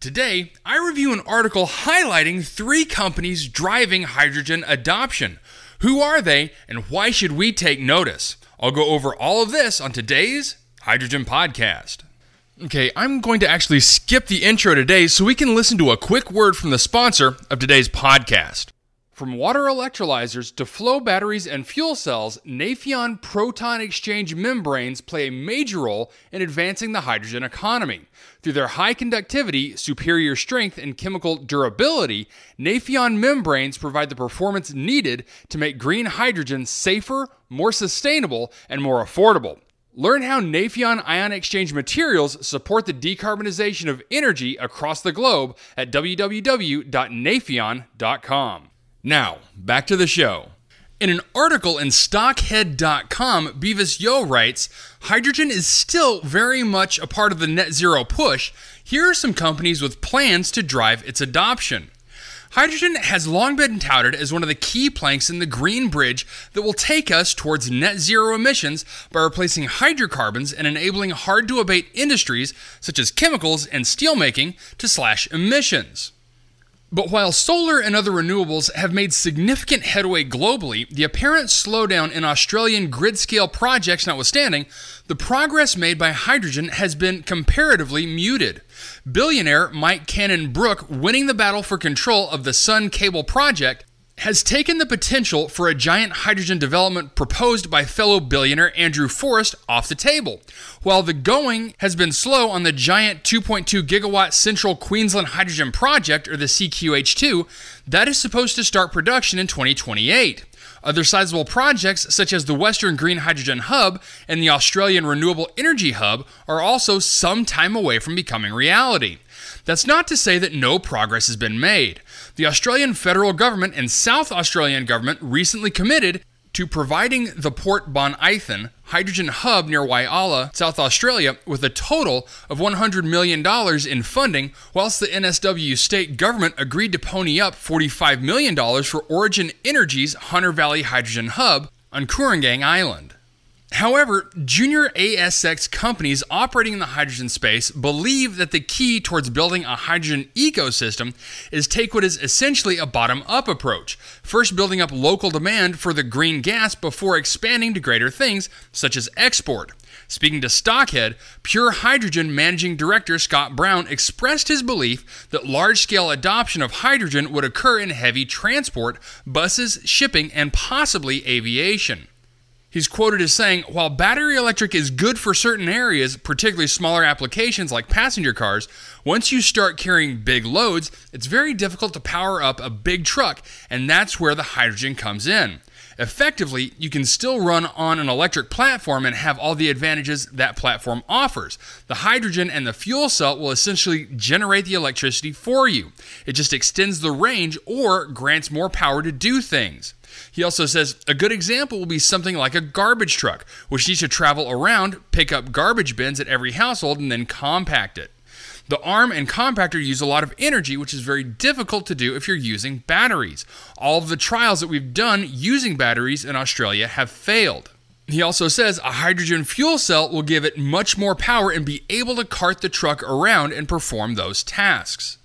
Today, I review an article highlighting three companies driving hydrogen adoption. Who are they, and why should we take notice? I'll go over all of this on today's Hydrogen Podcast. Okay, I'm going to actually skip the intro today so we can listen to a quick word from the sponsor of today's podcast. From water electrolyzers to flow batteries and fuel cells, Nafion proton exchange membranes play a major role in advancing the hydrogen economy. Through their high conductivity, superior strength, and chemical durability, Nafion membranes provide the performance needed to make green hydrogen safer, more sustainable, and more affordable. Learn how Nafion ion exchange materials support the decarbonization of energy across the globe at www.nafion.com. Now, back to the show. In an article in Stockhead.com, Bevis Yeo writes Hydrogen is still very much a part of the net zero push. Here are some companies with plans to drive its adoption. Hydrogen has long been touted as one of the key planks in the green bridge that will take us towards net zero emissions by replacing hydrocarbons and enabling hard to abate industries such as chemicals and steelmaking to slash emissions. But while solar and other renewables have made significant headway globally, the apparent slowdown in Australian grid scale projects notwithstanding, the progress made by hydrogen has been comparatively muted. Billionaire Mike Cannon-Brookes winning the battle for control of the Sun Cable project has taken the potential for a giant hydrogen development proposed by fellow billionaire Andrew Forrest off the table. While the going has been slow on the giant 2.2 gigawatt Central Queensland Hydrogen Project, or the CQH2, that is supposed to start production in 2028. Other sizable projects, such as the Western Green Hydrogen Hub and the Australian Renewable Energy Hub, are also some time away from becoming reality. That's not to say that no progress has been made. The Australian federal government and South Australian government recently committed to providing the Port Bonython hydrogen hub near Whyalla, South Australia, with a total of $100 million in funding, whilst the NSW state government agreed to pony up $45 million for Origin Energy's Hunter Valley Hydrogen Hub on Kooragang Island. However, junior ASX companies operating in the hydrogen space believe that the key towards building a hydrogen ecosystem is take what is essentially a bottom up approach, first building up local demand for the green gas before expanding to greater things such as export. Speaking to Stockhead, Pure Hydrogen Managing Director Scott Brown expressed his belief that large scale adoption of hydrogen would occur in heavy transport, buses, shipping, and possibly aviation. He's quoted as saying, While battery electric is good for certain areas, particularly smaller applications like passenger cars, once you start carrying big loads, it's very difficult to power up a big truck, and that's where the hydrogen comes in. Effectively, you can still run on an electric platform and have all the advantages that platform offers. The hydrogen and the fuel cell will essentially generate the electricity for you. It just extends the range or grants more power to do things. He also says a good example will be something like a garbage truck, which needs to travel around, pick up garbage bins at every household, and then compact it. The arm and compactor use a lot of energy, which is very difficult to do if you're using batteries. All of the trials that we've done using batteries in Australia have failed. He also says a hydrogen fuel cell will give it much more power and be able to cart the truck around and perform those tasks.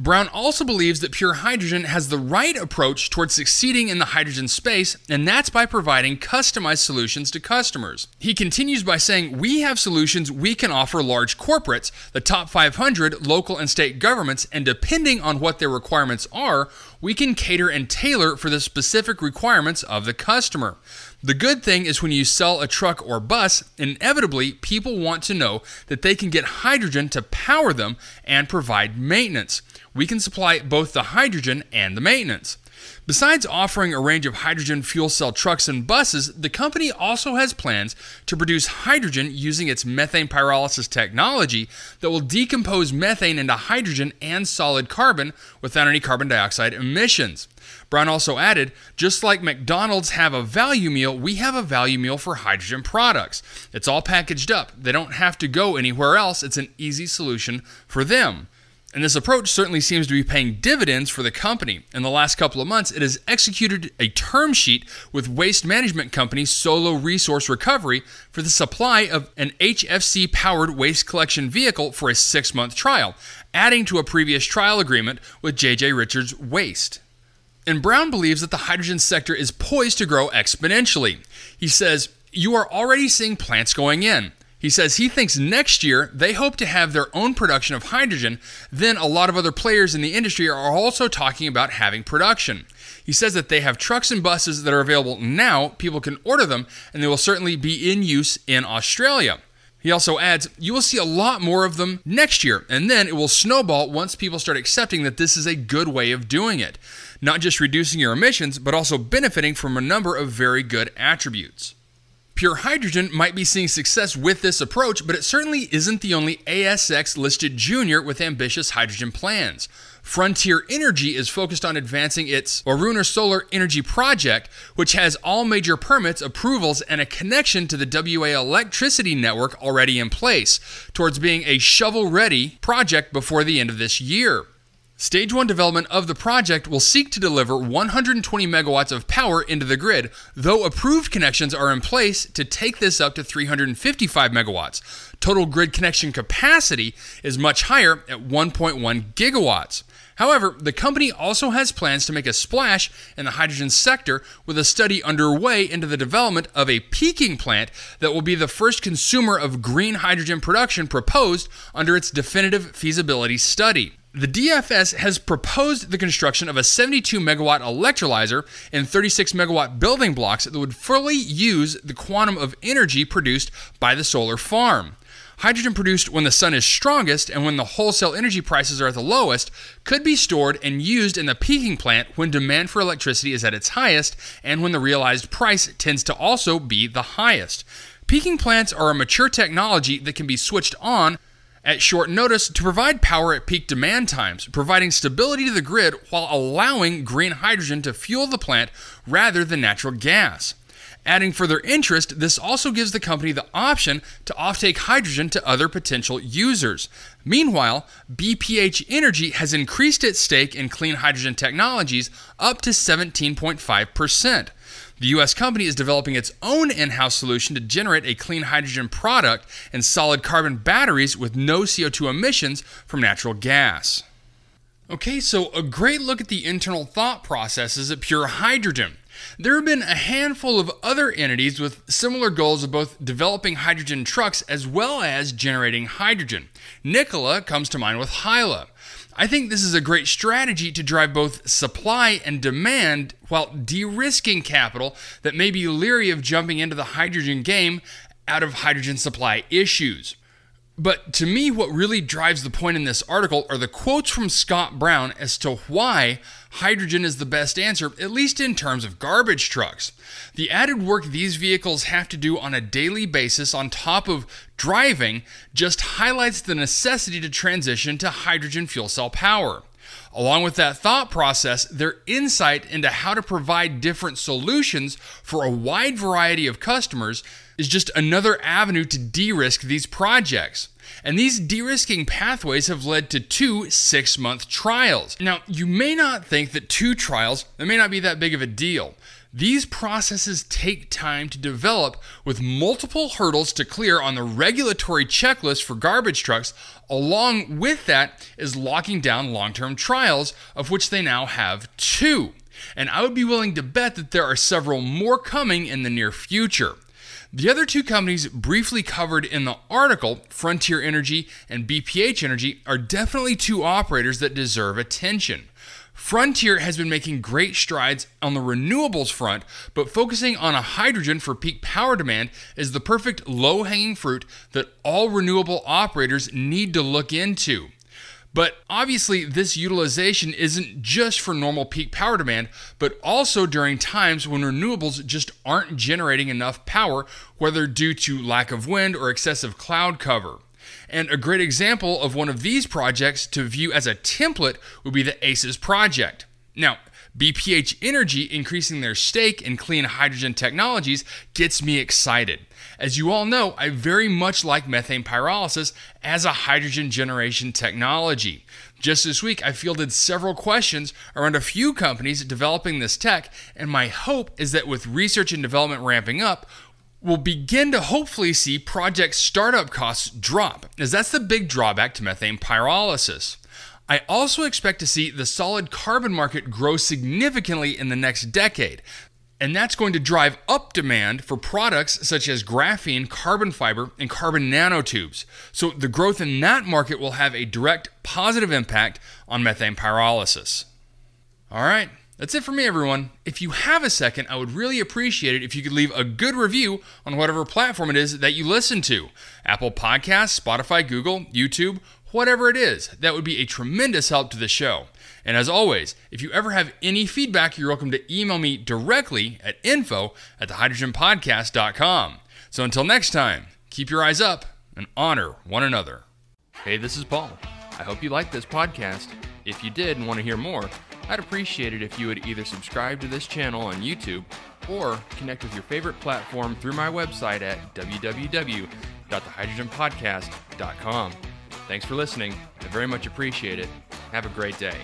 Brown also believes that pure hydrogen has the right approach towards succeeding in the hydrogen space, and that's by providing customized solutions to customers. He continues by saying, We have solutions we can offer large corporates, the top 500 local and state governments, and depending on what their requirements are, we can cater and tailor for the specific requirements of the customer. The good thing is when you sell a truck or bus, inevitably people want to know that they can get hydrogen to power them and provide maintenance we can supply both the hydrogen and the maintenance. Besides offering a range of hydrogen fuel cell trucks and buses, the company also has plans to produce hydrogen using its methane pyrolysis technology that will decompose methane into hydrogen and solid carbon without any carbon dioxide emissions. Brown also added, just like McDonald's have a value meal, we have a value meal for hydrogen products. It's all packaged up. They don't have to go anywhere else. It's an easy solution for them. And this approach certainly seems to be paying dividends for the company. In the last couple of months, it has executed a term sheet with waste management company Solo Resource Recovery for the supply of an HFC powered waste collection vehicle for a six month trial, adding to a previous trial agreement with JJ Richards Waste. And Brown believes that the hydrogen sector is poised to grow exponentially. He says, You are already seeing plants going in. He says he thinks next year they hope to have their own production of hydrogen. Then a lot of other players in the industry are also talking about having production. He says that they have trucks and buses that are available now, people can order them, and they will certainly be in use in Australia. He also adds, You will see a lot more of them next year, and then it will snowball once people start accepting that this is a good way of doing it. Not just reducing your emissions, but also benefiting from a number of very good attributes. Pure Hydrogen might be seeing success with this approach, but it certainly isn't the only ASX listed junior with ambitious hydrogen plans. Frontier Energy is focused on advancing its Waroona Solar Energy Project, which has all major permits, approvals, and a connection to the WA electricity network already in place, towards being a shovel ready project before the end of this year. Stage 1 development of the project will seek to deliver 120 megawatts of power into the grid, though approved connections are in place to take this up to 355 megawatts. Total grid connection capacity is much higher at 1.1 gigawatts. However, the company also has plans to make a splash in the hydrogen sector with a study underway into the development of a peaking plant that will be the first consumer of green hydrogen production proposed under its definitive feasibility study. The DFS has proposed the construction of a 72 megawatt electrolyzer and 36 megawatt building blocks that would fully use the quantum of energy produced by the solar farm. Hydrogen produced when the sun is strongest and when the wholesale energy prices are at the lowest could be stored and used in the peaking plant when demand for electricity is at its highest and when the realized price tends to also be the highest. Peaking plants are a mature technology that can be switched on at short notice to provide power at peak demand times, providing stability to the grid while allowing green hydrogen to fuel the plant rather than natural gas. Adding further interest, this also gives the company the option to offtake hydrogen to other potential users. Meanwhile, BPH Energy has increased its stake in clean hydrogen technologies up to 17.5%. The US company is developing its own in house solution to generate a clean hydrogen product and solid carbon batteries with no CO2 emissions from natural gas. Okay, so a great look at the internal thought processes at Pure Hydrogen. There have been a handful of other entities with similar goals of both developing hydrogen trucks as well as generating hydrogen. Nikola comes to mind with Hyla. I think this is a great strategy to drive both supply and demand while de risking capital that may be leery of jumping into the hydrogen game out of hydrogen supply issues. But to me, what really drives the point in this article are the quotes from Scott Brown as to why hydrogen is the best answer, at least in terms of garbage trucks. The added work these vehicles have to do on a daily basis, on top of driving, just highlights the necessity to transition to hydrogen fuel cell power. Along with that thought process, their insight into how to provide different solutions for a wide variety of customers is just another avenue to de risk these projects. And these de risking pathways have led to two six month trials. Now, you may not think that two trials, may not be that big of a deal. These processes take time to develop with multiple hurdles to clear on the regulatory checklist for garbage trucks. Along with that is locking down long term trials, of which they now have two. And I would be willing to bet that there are several more coming in the near future. The other two companies briefly covered in the article, Frontier Energy and BPH Energy, are definitely two operators that deserve attention. Frontier has been making great strides on the renewables front, but focusing on a hydrogen for peak power demand is the perfect low hanging fruit that all renewable operators need to look into. But obviously, this utilization isn't just for normal peak power demand, but also during times when renewables just aren't generating enough power, whether due to lack of wind or excessive cloud cover. And a great example of one of these projects to view as a template would be the ACES project. Now, BPH Energy increasing their stake in clean hydrogen technologies gets me excited. As you all know, I very much like methane pyrolysis as a hydrogen generation technology. Just this week, I fielded several questions around a few companies developing this tech, and my hope is that with research and development ramping up, we'll begin to hopefully see project startup costs drop, as that's the big drawback to methane pyrolysis. I also expect to see the solid carbon market grow significantly in the next decade. And that's going to drive up demand for products such as graphene, carbon fiber, and carbon nanotubes. So the growth in that market will have a direct positive impact on methane pyrolysis. All right, that's it for me, everyone. If you have a second, I would really appreciate it if you could leave a good review on whatever platform it is that you listen to Apple Podcasts, Spotify, Google, YouTube, whatever it is. That would be a tremendous help to the show. And as always, if you ever have any feedback, you're welcome to email me directly at info at thehydrogenpodcast.com. So until next time, keep your eyes up and honor one another. Hey, this is Paul. I hope you liked this podcast. If you did and want to hear more, I'd appreciate it if you would either subscribe to this channel on YouTube or connect with your favorite platform through my website at www.thehydrogenpodcast.com. Thanks for listening. I very much appreciate it. Have a great day.